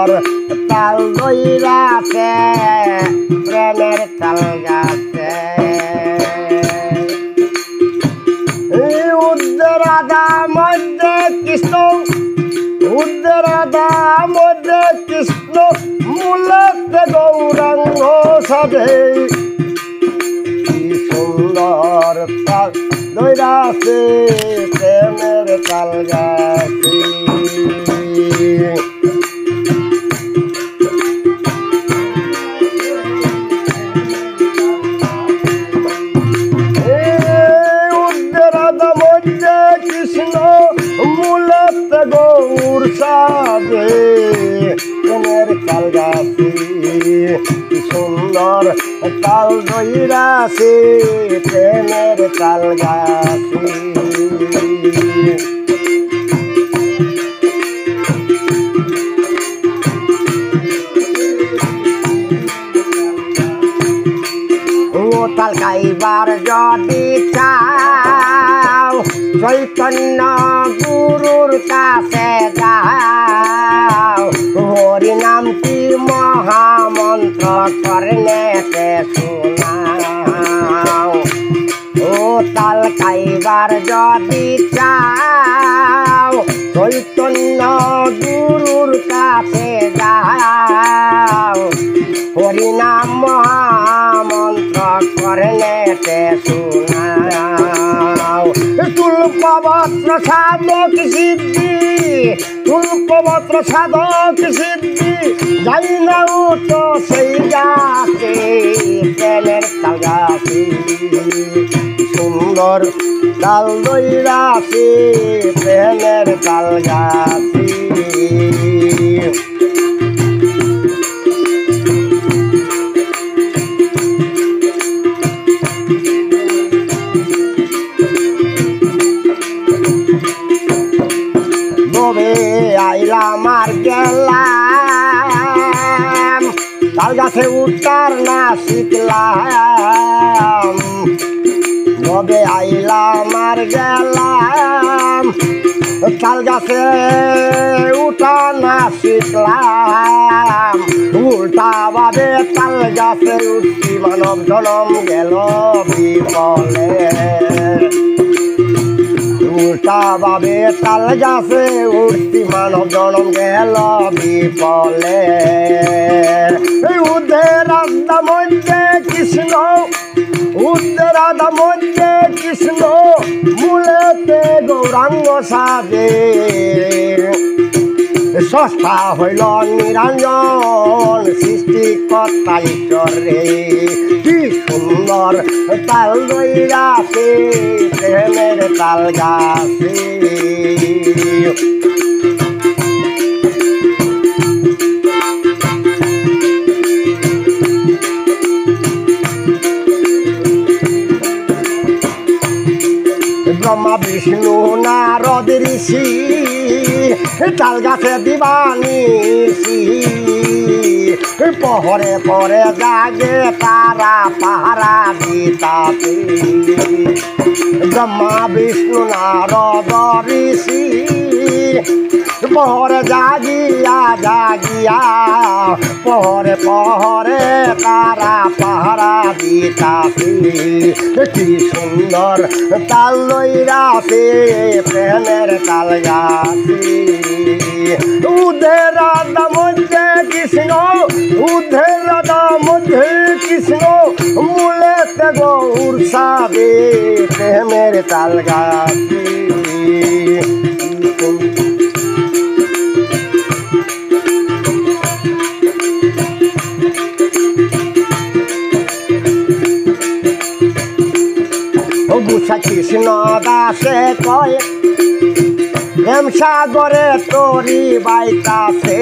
সুন্দর তাল দইরাছে প্রেমের তাল গাছে। উদ্দরাদা মধ্যে কৃষ্ণ উদ্দরাদা মধ্যে কৃষ্ণ, মূলতে গৌরাঙ্গ সাজে সুন্দর তাল দৈরাছে প্রেমের তাল গাছে। গৌর সাজে প্রেমের তাল গাছে সুন্দর তাল দইরাছে প্রেমের তাল গাছে ও যদি চাও চৈতন্য গুরুর কাছে যাও। হরি নামটি মহামন্ত্র করনেতে শোনাও। ও তাল খাইবার যদি চাও, চৈতন্য গুরুর সাধক সিদ্ধি তুলপবত্র সাধক সিদ্ধি যাই না উঠো সেই গাছে সুন্দর তাল দইরাছে প্রেমের তাল গাছে উঠার না শিখলাম? ববে আইলাম আর গেলাম? তাল গাছে উঠা না শিখলাম? উল্টা ভাবে তাল গাছে উঠছি, মানব জনম গেল বিপলে উল্টা ভাবে তাল গাছে উঠতি মানব জনম গেল বিপলে। উদ্ধের রাধা মধ্যে কৃষ্ণ উদ্ধে রাধা মধ্যে কৃষ্ণ, মূলেতে গৌরাঙ্গ সাজে। সস্তা হইল নিরঞ্জন সৃষ্টিকর্তা ঈশ্বরে কি সুন্দর তাল দইরাছে প্রেমের তাল গাছে। বিষ্ণু নারদ ঋষি তাল গাছে দিবানিসি পহরে পরে জাগে তারা পাহারা দিতাতে ব্রহ্মা, বিষ্ণু, নারদ ঋষি, পহরে জাগিয়া জাগিয়া, পহরে পহরে তারা পাহারা দিতাছি কি সুন্দর তাল লইরাছে প্রেমের তাল গাছি উধের রাধা মধ্যে কৃষ্ণ উধের রাধা মধ্যে কৃষ্ণ। মূলেতে গৌর সাবে প্রেমের তাল গাছি বুঝা কৃষ্ণ দাসে কয় প্রেম সাগরে তরি বাইতাছে।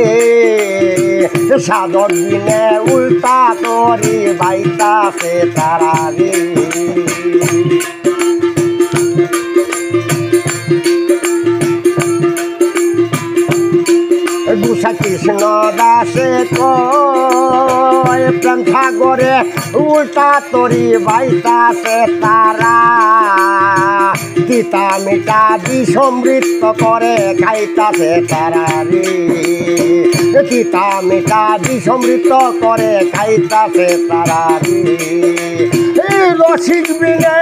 সাধক দিনে উল্টা তরি বাইতাছে তারা রে গুসা কৃষ্ণ দাসে কয় প্রেম সাগরে উল্টা তরি বাইতাছে তারা। তিতা মিটা বিষমৃত করে খাইতাছে তারা রে। তিতা মিঠা বিষমৃত করে খাইতাছে তারা এই রসিক বিনে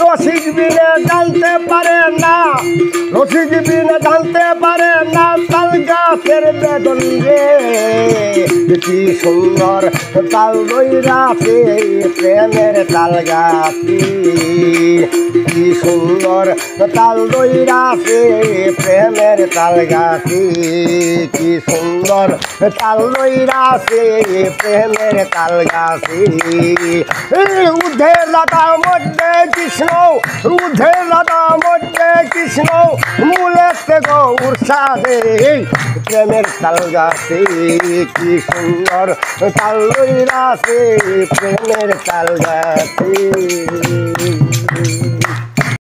রসিক বিনে জানতে পারে না, রসিক বিনে জানতে পারে না, তাল গাছের বেদন রে কি সুন্দর তাল দইরাছে প্রেমের তাল গাছি কি সুন্দর তাল দইরাছে প্রেমের তাল গাছি কি সুন্দর তাল দইরাছে প্রেমের তাল গাছি উধে লতা, মধ্যে কৃষ্ণ উধে লতা, মধ্যে কৃষ্ণ, মূলেতে গৌর সাদে প্রেমের তাল গাছে কি সুন্দর তাল গাছে প্রেমের তাল গাছে।